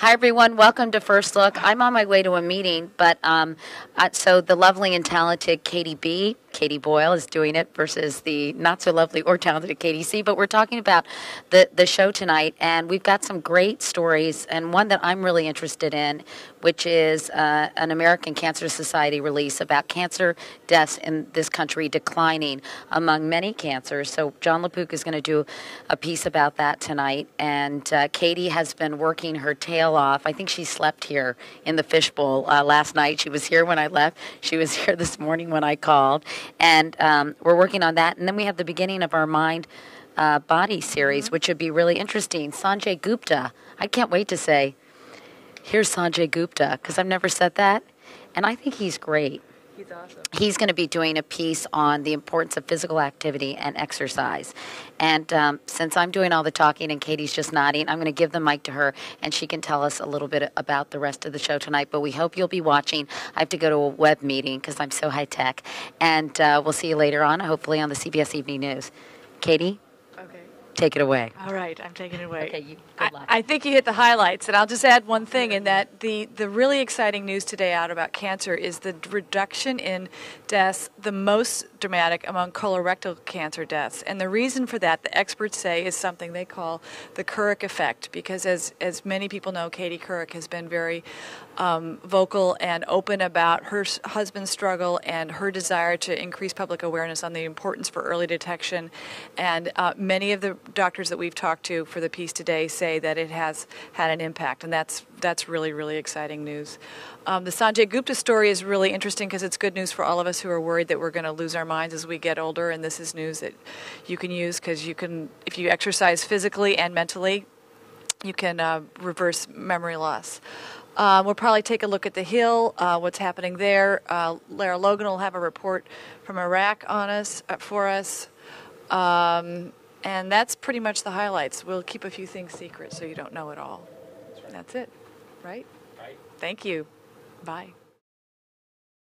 Hi, everyone. Welcome to First Look. I'm on my way to a meeting, but um, so the lovely and talented Katie B, Katie Boyle, is doing it versus the not so lovely or talented Katie C. But we're talking about the, the show tonight, and we've got some great stories, and one that I'm really interested in, which is uh, an American Cancer Society release about cancer deaths in this country declining among many cancers. So Jon LaPook is going to do a piece about that tonight, and uh, Katie has been working her tail off. I think she slept here in the fishbowl uh, last night. She was here when I left. She was here this morning when I called, and um, we're working on that. And then we have the beginning of our mind. Uh, body series, mm-hmm. which would be really interesting. Sanjay Gupta. I can't wait to say, here's Sanjay Gupta, because I've never said that. And I think he's great. He's awesome. He's going to be doing a piece on the importance of physical activity and exercise. And um, since I'm doing all the talking and Katie's just nodding, I'm going to give the mic to her and she can tell us a little bit about the rest of the show tonight. But we hope you'll be watching. I have to go to a web meeting because I'm so high tech. And uh, we'll see you later on, hopefully on the CBS Evening News. Katie? Take it away. All right, I'm taking it away. Okay, you, Good I, I, think you hit the highlights, and I'll just add one thing in that the, the really exciting news today out about cancer is the reduction in deaths, the most dramatic among colorectal cancer deaths. And the reason for that, the experts say, is something they call the Couric effect, because as, as many people know, Katie Couric has been very um, vocal and open about her husband's struggle and her desire to increase public awareness on the importance for early detection. And uh, many of the doctors that we've talked to for the piece today say that it has had an impact, and that's that's really really exciting news. Um, the Sanjay Gupta story is really interesting because it's good news for all of us who are worried that we're going to lose our minds as we get older, and this is news that you can use because you can if you exercise physically and mentally, you can uh, reverse memory loss. Uh, we'll probably take a look at the Hill, uh, what's happening there. Uh, Lara Logan will have a report from Iraq on us uh, for us. Um, and that's pretty much the highlights. We'll keep a few things secret so you don't know it all. That's, that's it, right? Right. Thank you. Bye.